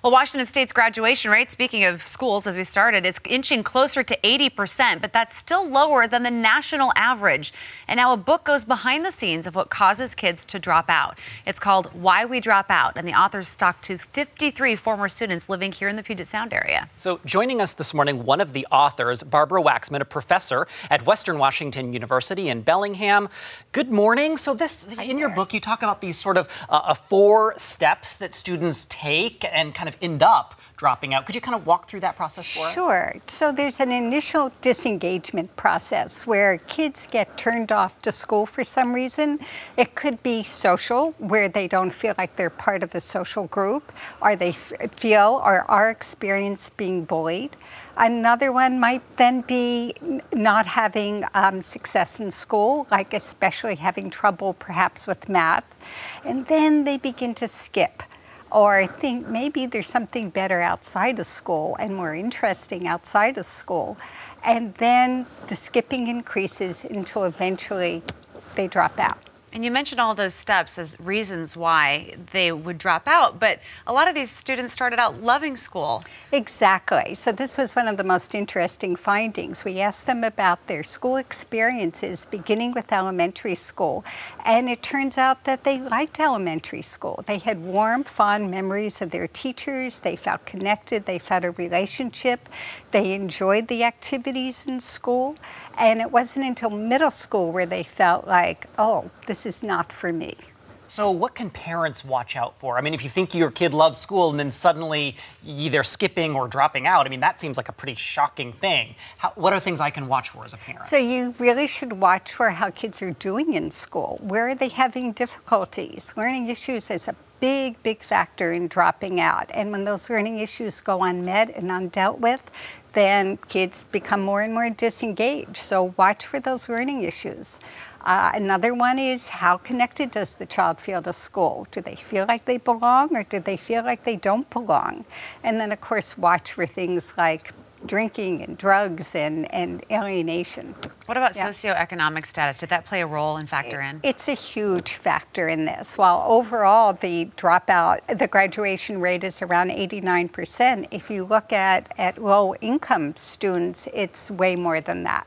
Well, Washington State's graduation rate, speaking of schools as we started, is inching closer to 80%, but that's still lower than the national average. And now a book goes behind the scenes of what causes kids to drop out. It's called Why We Drop Out, and the authors talked to 53 former students living here in the Puget Sound area. So joining us this morning, one of the authors, Barbara Waxman, a professor at Western Washington University in Bellingham. Good morning. So this, Hi in there. your book, you talk about these sort of uh, four steps that students take and kind of end up dropping out. Could you kind of walk through that process for us? Sure. So there's an initial disengagement process where kids get turned off to school for some reason. It could be social, where they don't feel like they're part of a social group, or they feel or are experienced being bullied. Another one might then be not having um, success in school, like especially having trouble perhaps with math. And then they begin to skip or I think maybe there's something better outside of school and more interesting outside of school. And then the skipping increases until eventually they drop out. And you mentioned all those steps as reasons why they would drop out, but a lot of these students started out loving school. Exactly. So this was one of the most interesting findings. We asked them about their school experiences beginning with elementary school, and it turns out that they liked elementary school. They had warm, fond memories of their teachers. They felt connected. They felt a relationship. They enjoyed the activities in school. And it wasn't until middle school where they felt like, oh, this is not for me. So what can parents watch out for? I mean, if you think your kid loves school and then suddenly they're skipping or dropping out, I mean, that seems like a pretty shocking thing. How, what are things I can watch for as a parent? So you really should watch for how kids are doing in school. Where are they having difficulties? Learning issues is a big, big factor in dropping out. And when those learning issues go unmet and undealt with, then kids become more and more disengaged. So watch for those learning issues. Uh, another one is how connected does the child feel to school? Do they feel like they belong or do they feel like they don't belong? And then, of course, watch for things like drinking and drugs and, and alienation. What about yeah. socioeconomic status? Did that play a role and factor in? It's a huge factor in this. While overall the dropout, the graduation rate is around 89%, if you look at, at low income students, it's way more than that.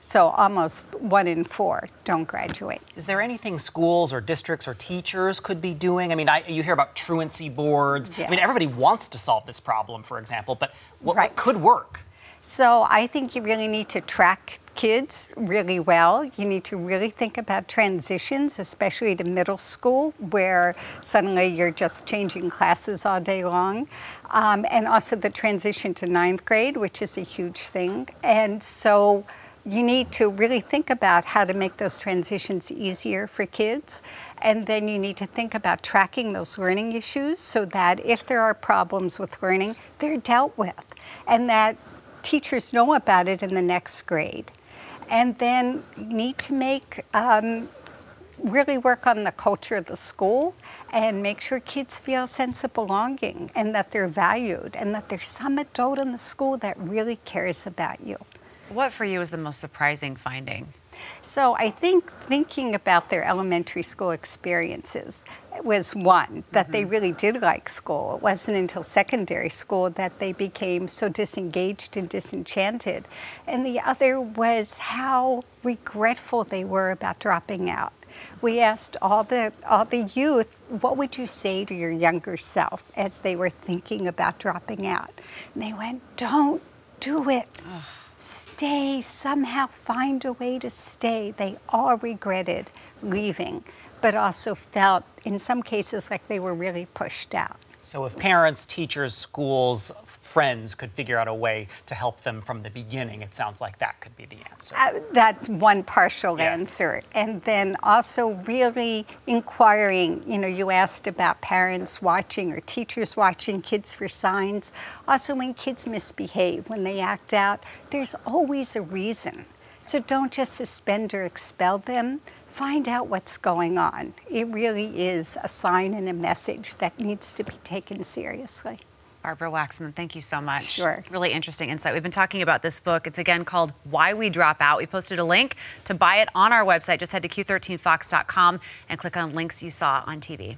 So almost one in four don't graduate. Is there anything schools or districts or teachers could be doing? I mean, I, you hear about truancy boards. Yes. I mean, everybody wants to solve this problem, for example, but what, right. what could work? So I think you really need to track kids really well. You need to really think about transitions, especially to middle school, where suddenly you're just changing classes all day long. Um, and also the transition to ninth grade, which is a huge thing. And so you need to really think about how to make those transitions easier for kids. And then you need to think about tracking those learning issues so that if there are problems with learning, they're dealt with. And that teachers know about it in the next grade. And then need to make, um, really work on the culture of the school and make sure kids feel a sense of belonging and that they're valued and that there's some adult in the school that really cares about you. What for you was the most surprising finding? So I think thinking about their elementary school experiences was one, that mm -hmm. they mm-hmm. really did like school. It wasn't until secondary school that they became so disengaged and disenchanted. And the other was how regretful they were about dropping out. We asked all the, all the youth, what would you say to your younger self as they were thinking about dropping out? And they went, don't do it. Stay, somehow find a way to stay. They all regretted leaving, but also felt in some cases like they were really pushed out. So if parents, teachers, schools, friends could figure out a way to help them from the beginning, it sounds like that could be the answer. Uh, that's one partial yeah. answer. And then also really inquiring, you know, you asked about parents watching or teachers watching kids for signs. Also when kids misbehave, when they act out, there's always a reason. So don't just suspend or expel them find out what's going on. It really is a sign and a message that needs to be taken seriously. Barbara Waxman, thank you so much. Sure. Really interesting insight. We've been talking about this book. It's again called Why We Drop Out. We posted a link to buy it on our website. Just head to q13fox.com and click on links you saw on TV.